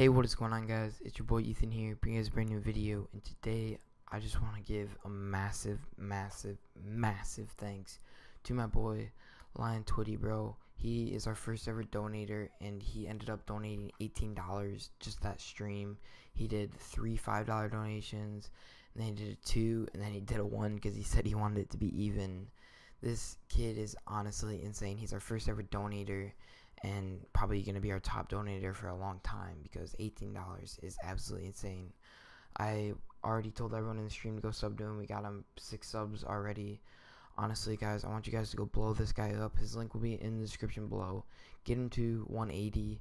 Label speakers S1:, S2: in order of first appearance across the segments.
S1: Hey, what is going on, guys? It's your boy Ethan here, bringing us a brand new video. And today, I just want to give a massive, massive, massive thanks to my boy Lion Twitty, bro. He is our first ever donator, and he ended up donating $18 just that stream. He did three $5 donations, and then he did a two, and then he did a one because he said he wanted it to be even. This kid is honestly insane. He's our first ever donator and probably going to be our top donator for a long time because $18 is absolutely insane. I already told everyone in the stream to go sub to him. We got him six subs already. Honestly, guys, I want you guys to go blow this guy up. His link will be in the description below. Get him to 180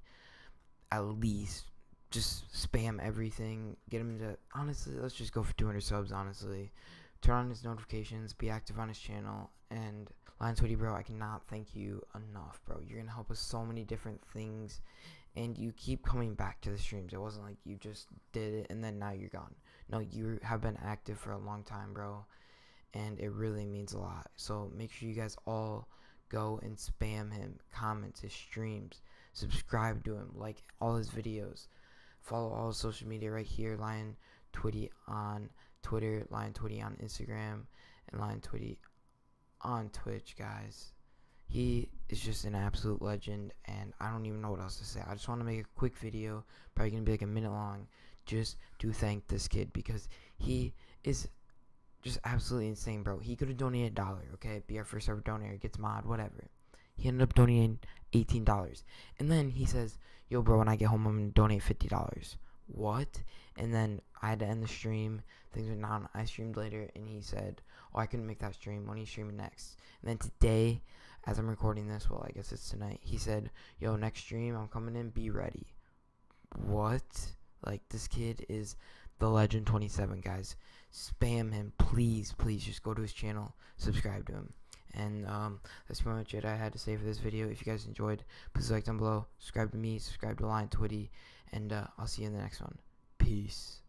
S1: at least. Just spam everything. Get him to honestly. Let's just go for 200 subs. Honestly, turn on his notifications. Be active on his channel and Lion Twitty, bro, I cannot thank you enough, bro. You're gonna help us so many different things, and you keep coming back to the streams. It wasn't like you just did it and then now you're gone. No, you have been active for a long time, bro, and it really means a lot. So make sure you guys all go and spam him, comment his streams, subscribe to him, like all his videos, follow all his social media right here, Lion Twitty on Twitter, Lion Twitty on Instagram, and Lion Twitty on Twitch, guys. He is just an absolute legend, and I don't even know what else to say. I just want to make a quick video, probably gonna be like a minute long, just to thank this kid because he is just absolutely insane, bro. He could have donated a dollar, okay? Be our first ever donor, gets mod, whatever. He ended up donating eighteen dollars, and then he says, "Yo, bro, when I get home, I'm gonna donate fifty dollars." What? And then I had to end the stream. Things went down. I streamed later, and he said, "Oh, I couldn't make that stream. When are you streaming next?" And then today, as I'm recording this, well, I guess it's tonight. He said, "Yo, next stream, I'm coming in. Be ready." What? Like this kid is the legend 27, guys. Spam him, please, please. Just go to his channel, subscribe to him. And um, that's pretty much it I had to say for this video. If you guys enjoyed, please like down below. Subscribe to me, subscribe to Lion Twitty, and uh, I'll see you in the next one. Peace.